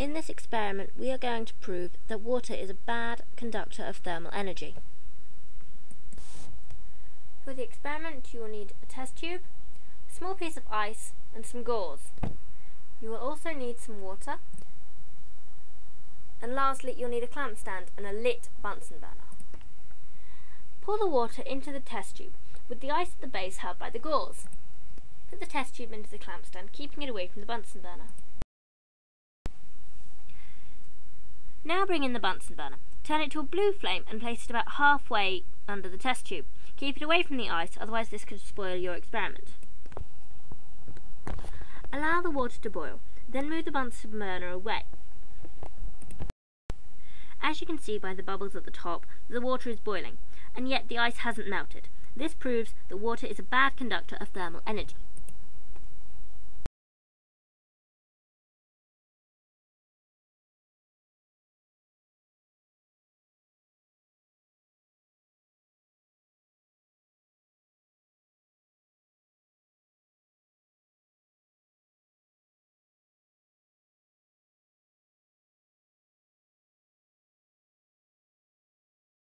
In this experiment, we are going to prove that water is a bad conductor of thermal energy. For the experiment, you will need a test tube, a small piece of ice, and some gauze. You will also need some water, and lastly, you'll need a clamp stand and a lit Bunsen burner. Pour the water into the test tube, with the ice at the base held by the gauze. Put the test tube into the clamp stand, keeping it away from the Bunsen burner. Now bring in the Bunsen burner. Turn it to a blue flame and place it about halfway under the test tube. Keep it away from the ice, otherwise this could spoil your experiment. Allow the water to boil, then move the Bunsen burner away. As you can see by the bubbles at the top, the water is boiling, and yet the ice hasn't melted. This proves that water is a bad conductor of thermal energy.